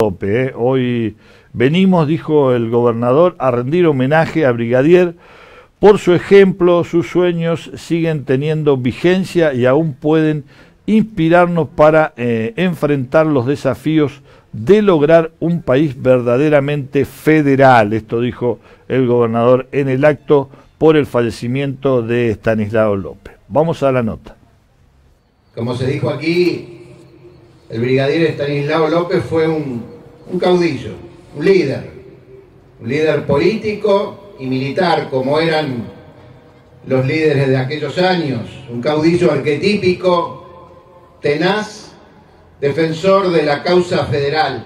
López. ¿eh? Hoy venimos, dijo el gobernador, a rendir homenaje a Brigadier. Por su ejemplo, sus sueños siguen teniendo vigencia y aún pueden inspirarnos para eh, enfrentar los desafíos de lograr un país verdaderamente federal. Esto dijo el gobernador en el acto por el fallecimiento de Stanislao López. Vamos a la nota. Como se dijo aquí, el brigadier Stanislao López fue un, un caudillo, un líder, un líder político y militar, como eran los líderes de aquellos años, un caudillo arquetípico, tenaz, defensor de la causa federal.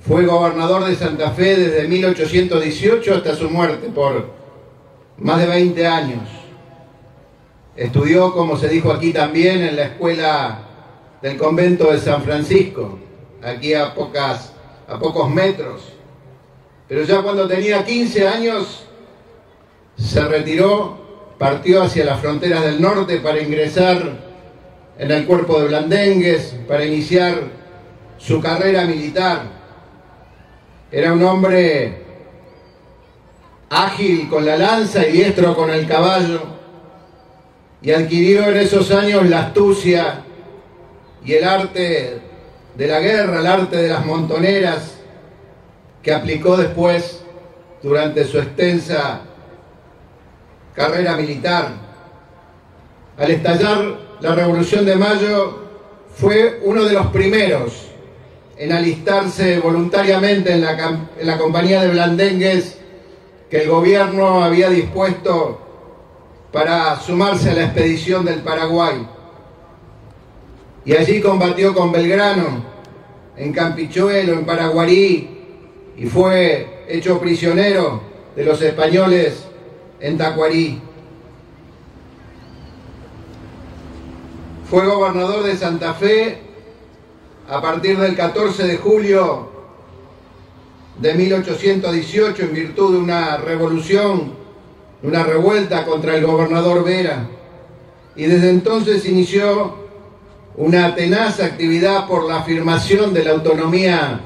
Fue gobernador de Santa Fe desde 1818 hasta su muerte por más de 20 años. Estudió, como se dijo aquí también, en la escuela del convento de San Francisco, aquí a, a pocos metros. Pero ya cuando tenía 15 años se retiró, partió hacia las fronteras del norte para ingresar en el cuerpo de Blandengues, para iniciar su carrera militar. Era un hombre ágil con la lanza y diestro con el caballo, y adquirió en esos años la astucia y el arte de la guerra, el arte de las montoneras, que aplicó después durante su extensa carrera militar. Al estallar la Revolución de Mayo, fue uno de los primeros en alistarse voluntariamente en la, en la compañía de Blandengues que el gobierno había dispuesto para sumarse a la expedición del Paraguay. Y allí combatió con Belgrano, en Campichuelo, en Paraguarí, y fue hecho prisionero de los españoles en Tacuarí. Fue gobernador de Santa Fe a partir del 14 de julio de 1818 en virtud de una revolución, una revuelta contra el gobernador Vera. Y desde entonces inició una tenaz actividad por la afirmación de la autonomía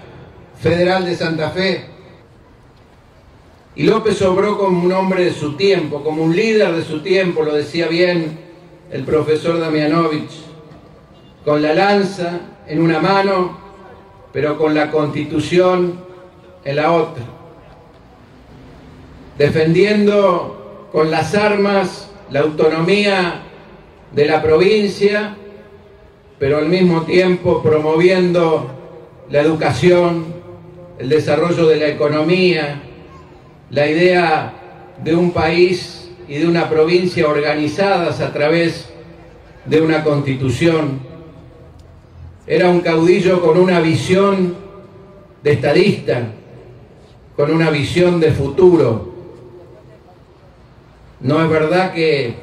federal de Santa Fe. Y López obró como un hombre de su tiempo, como un líder de su tiempo, lo decía bien el profesor Damianovich, con la lanza en una mano, pero con la constitución en la otra, defendiendo con las armas la autonomía de la provincia, pero al mismo tiempo promoviendo la educación, el desarrollo de la economía, la idea de un país y de una provincia organizadas a través de una constitución. Era un caudillo con una visión de estadista, con una visión de futuro. No es verdad que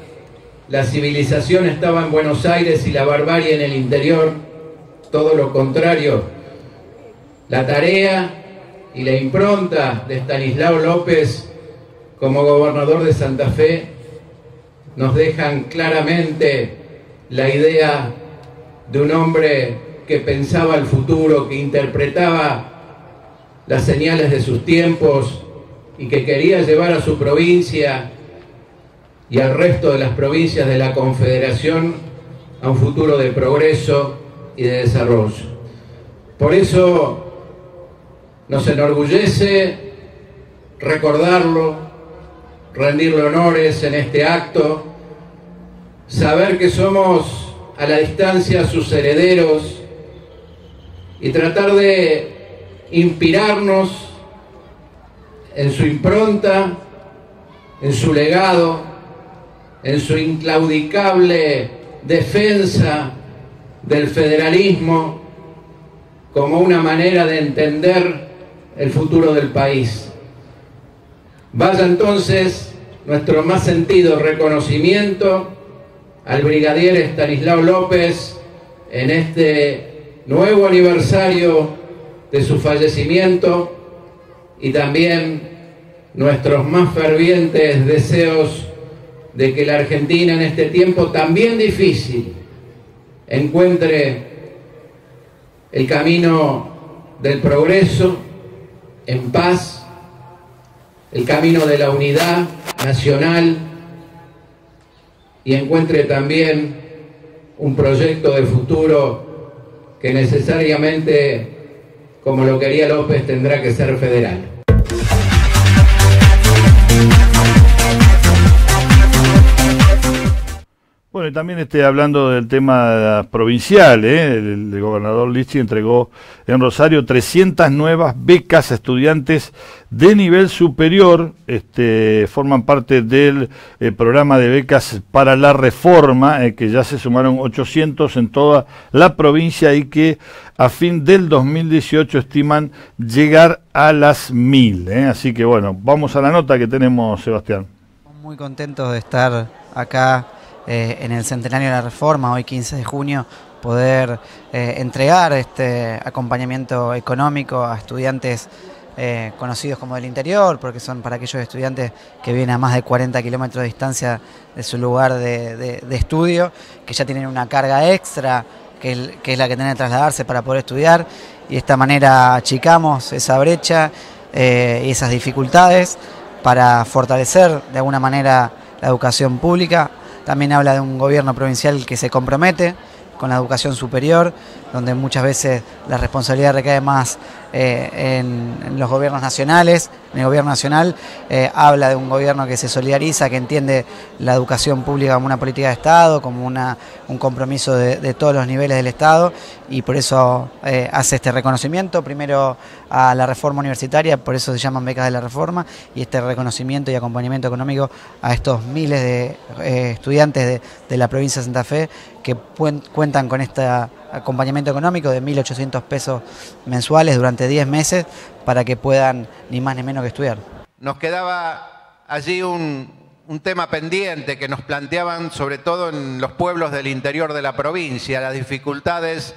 la civilización estaba en Buenos Aires y la barbarie en el interior, todo lo contrario. La tarea y la impronta de Stanislao López como gobernador de Santa Fe nos dejan claramente la idea de un hombre que pensaba el futuro, que interpretaba las señales de sus tiempos y que quería llevar a su provincia y al resto de las provincias de la Confederación a un futuro de progreso y de desarrollo. Por eso nos enorgullece recordarlo, rendirle honores en este acto, saber que somos a la distancia sus herederos y tratar de inspirarnos en su impronta, en su legado, en su inclaudicable defensa del federalismo como una manera de entender el futuro del país. Vaya entonces nuestro más sentido reconocimiento al brigadier Estanislao López en este nuevo aniversario de su fallecimiento y también nuestros más fervientes deseos de que la Argentina en este tiempo también difícil encuentre el camino del progreso en paz, el camino de la unidad nacional y encuentre también un proyecto de futuro que necesariamente, como lo quería López, tendrá que ser federal. Bueno, y también esté hablando del tema provincial, ¿eh? el, gobernador Lichi entregó en Rosario 300 nuevas becas a estudiantes de nivel superior, este, forman parte del eh, programa de becas para la reforma, eh, que ya se sumaron 800 en toda la provincia y que a fin del 2018 estiman llegar a las 1000. Así que bueno, vamos a la nota que tenemos, Sebastián. Muy contentos de estar acá eh, en el centenario de la reforma, hoy 15 de junio, poder eh, entregar este acompañamiento económico a estudiantes eh, conocidos como del interior, porque son para aquellos estudiantes que vienen a más de 40 kilómetros de distancia de su lugar de, estudio, que ya tienen una carga extra, que, es la que tienen que trasladarse para poder estudiar, y de esta manera achicamos esa brecha y esas dificultades para fortalecer de alguna manera la educación pública, también habla de un gobierno provincial que se compromete con la educación superior, donde muchas veces la responsabilidad recae más eh, en, los gobiernos nacionales. En el gobierno nacional eh, habla de un gobierno que se solidariza, que entiende la educación pública como una política de Estado, como una, un compromiso de, todos los niveles del Estado y por eso eh, hace este reconocimiento, primero a la reforma universitaria, por eso se llaman becas de la reforma, y este reconocimiento y acompañamiento económico a estos miles de estudiantes de, de la provincia de Santa Fe que cuentan con este acompañamiento económico de 1.800 pesos mensuales durante 10 meses para que puedan ni más ni menos que estudiar. Nos quedaba allí un, un tema pendiente que nos planteaban sobre todo en los pueblos del interior de la provincia, las dificultades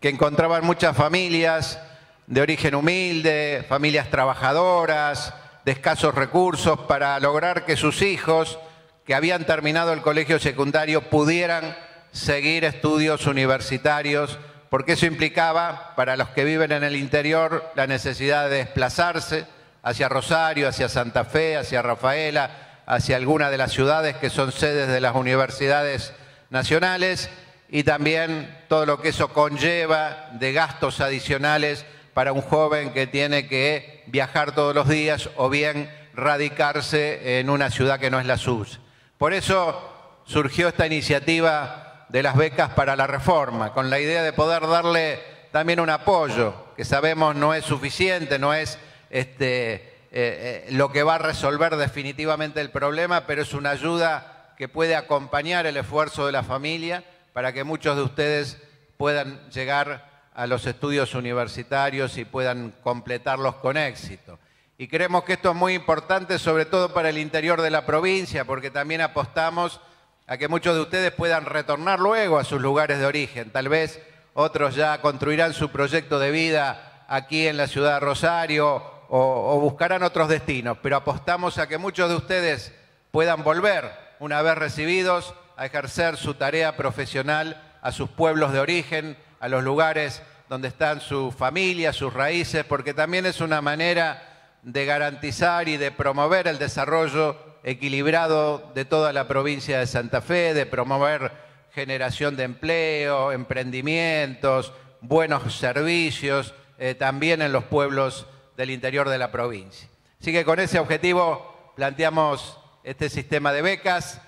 que encontraban muchas familias de origen humilde, familias trabajadoras, de escasos recursos, para lograr que sus hijos, que habían terminado el colegio secundario, pudieran seguir estudios universitarios, porque eso implicaba para los que viven en el interior la necesidad de desplazarse hacia Rosario, hacia Santa Fe, hacia Rafaela, hacia alguna de las ciudades que son sedes de las universidades nacionales y también todo lo que eso conlleva de gastos adicionales para un joven que tiene que viajar todos los días o bien radicarse en una ciudad que no es la SUS. Por eso surgió esta iniciativa de las becas para la reforma, con la idea de poder darle también un apoyo, que sabemos no es suficiente, no es este, eh, eh, lo que va a resolver definitivamente el problema, pero es una ayuda que puede acompañar el esfuerzo de la familia para que muchos de ustedes puedan llegar a los estudios universitarios y puedan completarlos con éxito. Y creemos que esto es muy importante, sobre todo para el interior de la provincia, porque también apostamos a que muchos de ustedes puedan retornar luego a sus lugares de origen. Tal vez otros ya construirán su proyecto de vida aquí en la ciudad de Rosario o, buscarán otros destinos, pero apostamos a que muchos de ustedes puedan volver, una vez recibidos, a ejercer su tarea profesional a sus pueblos de origen, a los lugares donde están sus familias, sus raíces, porque también es una manera de garantizar y de promover el desarrollo equilibrado de toda la provincia de Santa Fe, de promover generación de empleo, emprendimientos, buenos servicios, eh, también en los pueblos del interior de la provincia. Así que con ese objetivo planteamos este sistema de becas.